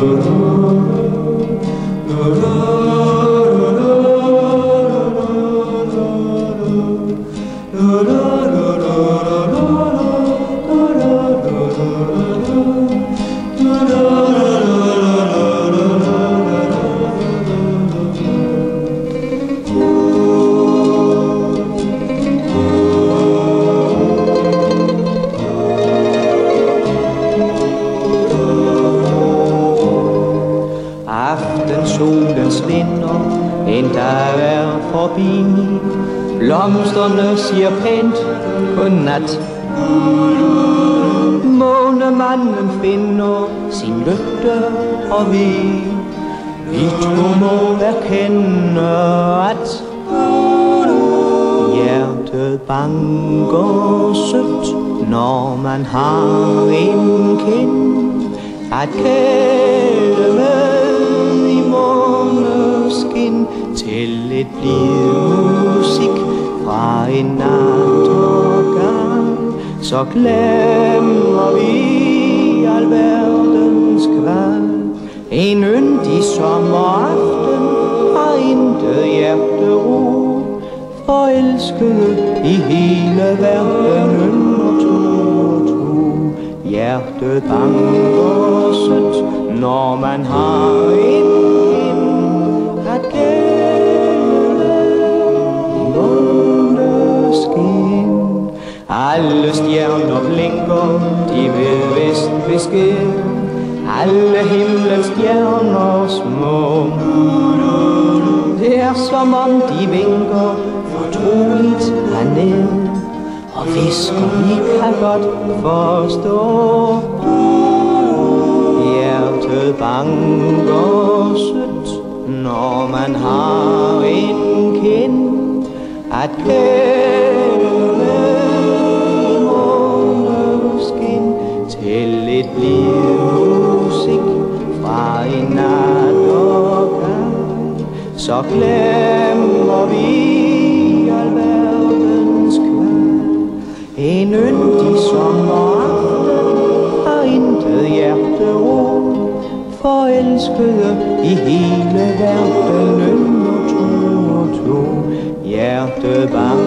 Lord. Aften en dag er forbi. Blomsterne siger pænt godnat. Månemanden finder sin lygte og vi. Vi to må erkende, at hjertet banker sødt, når man har en kind at kende. Til et blivet musik fra en nattergang. Så glemmer vi alverdens kval. En yndig sommeraften har intet hjertero. Forelskede i hele verden under to og to. Hjertet banker sødt, når man har en Alle stjerner blinker, de ved vist besked. Alle himlens stjerner små. Det er som om de vinker fortroligt herned og visker, vi kan godt forstå. Hjertet banker sødt, når man har en kind at kende Så glemmer vi alverdens kval. En yndig sommeraften har intet hjertero. Forelskede i hele verden nummer to og to. hjertebarn.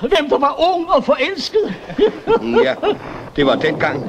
Hvem der var ung og forelsket. Ja, det var dengang.